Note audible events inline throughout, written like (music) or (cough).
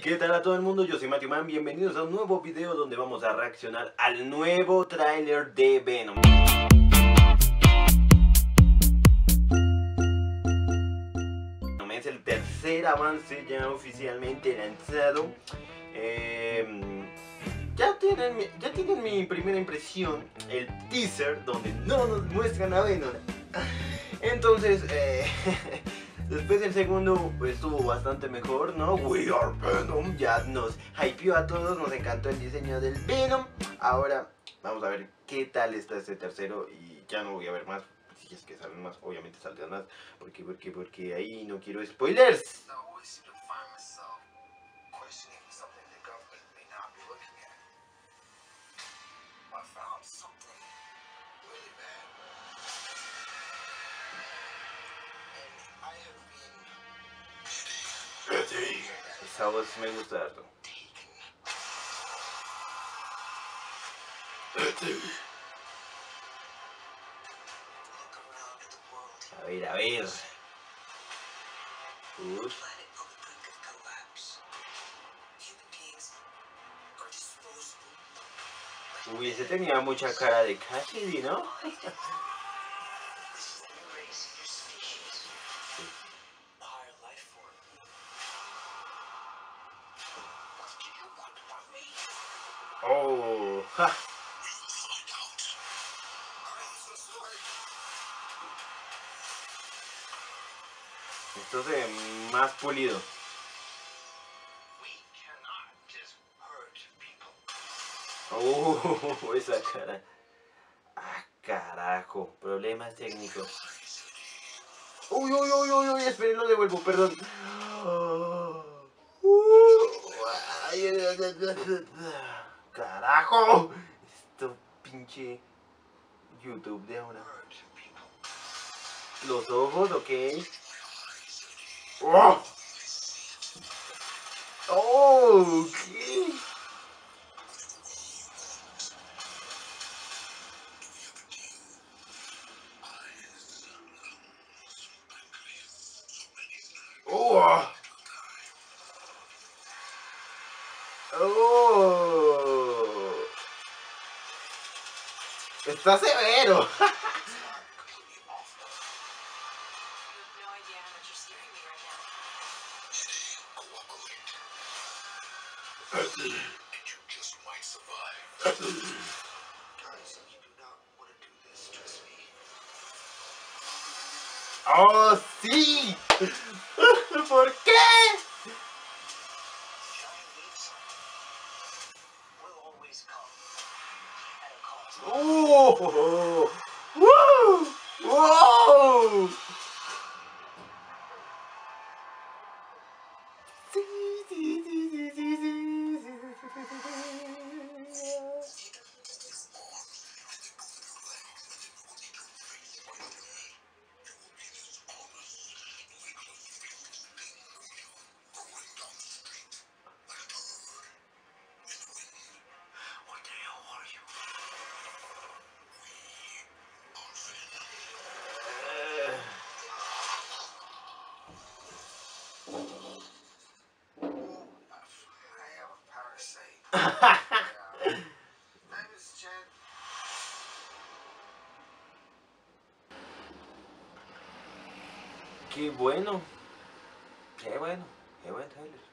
¿qué tal a todo el mundo? Yo soy Matthew Man, bienvenidos a un nuevo video donde vamos a reaccionar al nuevo tráiler de Venom. Es el tercer avance ya oficialmente lanzado. Eh, ya, tienen, ya tienen mi primera impresión, el teaser, donde no nos muestran a Venom. Entonces, eh, (laughs) después del segundo estuvo bastante mejor, ¿no? We are Venom, ya nos hypeó a todos, nos encantó el diseño del Venom. Ahora vamos a ver qué tal está este tercero y ya no voy a ver más. Si es que salen más, obviamente saldrán más. Porque, porque, porque ahí no quiero spoilers. Esa voz me gusta harto. look around at the world. A ver, a ver. Uf. Planet on the brink of collapse. Human beings are disposable. Uy, ese tenía mucha cara de Cassidy, ¿no? (laughs) Oh. Esto se ve más pulido. Oh, (laughs) esa cara. Ah, carajo. Problemas técnicos. Uy, uy, uy, uy, uy, esperen, lo devuelvo, perdón. Ay. Carajo. Esto pinche YouTube de ahora. Los ojos, ok. Oh. Oh, ¿qué? Oh. Oh. Trust me. Oh, sí. ¿Por qué? Giant oh, oh, oh. Qué bueno. Qué bueno. Qué buen tráiler.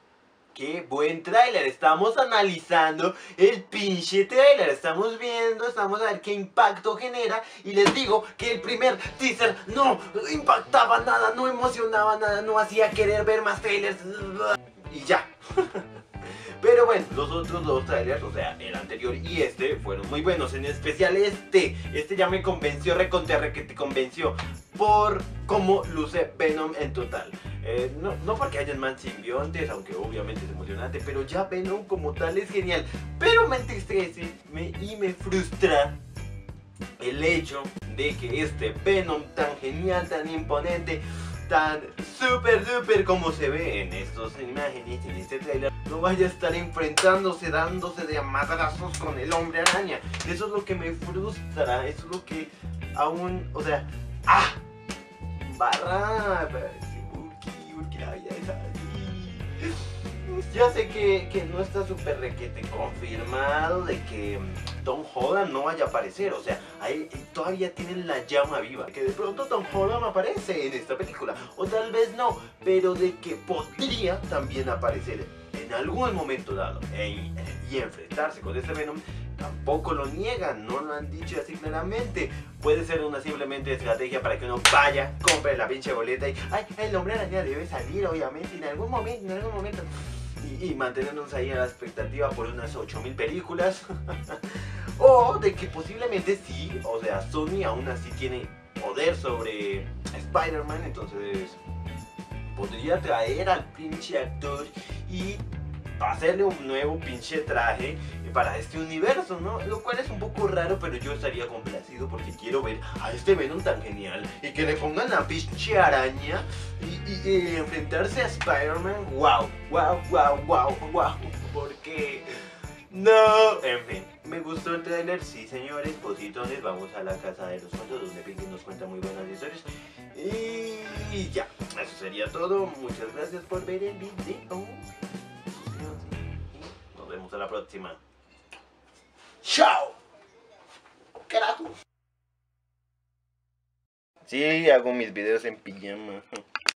Qué buen tráiler. Estamos analizando el pinche tráiler. Estamos viendo, estamos a ver qué impacto genera. Y les digo que el primer teaser no impactaba nada, no emocionaba nada, no hacía querer ver más trailers. Y ya. (laughs) Pero bueno, los otros dos trailers, o sea, el anterior y este, fueron muy buenos. En especial este. Este ya me convenció, reconterre que te convenció. Por cómo luce Venom en total. Eh, no, no porque hayan más simbiontes, aunque obviamente es emocionante, pero ya Venom como tal es genial. Pero me entristece me- y me frustra el hecho de que este Venom tan genial, tan imponente, tan super super como se ve en estas imágenes, en este trailer, no vaya a estar enfrentándose, dándose de madrazos con el hombre araña. Eso es lo que me frustra, eso es lo que aún, o sea, ¡ah! Barra, Ya sé que, que no está súper requete confirmado de que mm, Tom Holland no vaya a aparecer. O sea, ahí eh, todavía tienen la llama viva. Que de pronto Tom Holland aparece en esta película. O tal vez no, pero de que podría también aparecer en algún momento dado. e- y enfrentarse con este Venom tampoco lo niegan, no lo han dicho así claramente. Puede ser una simplemente estrategia para que uno vaya, compre la pinche boleta y, el hombre araña debe salir, obviamente, en algún momento, en algún momento. Y, mantenernos ahí a la expectativa por unas 8000 películas. (laughs) o de que posiblemente sí, o sea, Sony aún así tiene poder sobre Spider-Man, entonces podría traer al pinche actor y hacerle un nuevo pinche traje para este universo, ¿no? Lo cual es un poco raro, pero yo estaría complacido porque quiero ver a este Venom tan genial y que le pongan la pinche araña y, y- y enfrentarse a Spider-Man. ¡Wow! ¡Wow! ¡Wow! ¡Wow! ¡Wow! Porque... No, en fin, me gustó el trailer, sí señores, positones, vamos a la casa de los cuentos donde Pinky nos cuenta muy buenas historias. Y ya, eso sería todo, muchas gracias por ver el video. Próxima. ¡Chao! Carajo. Sí, hago mis videos en pijama.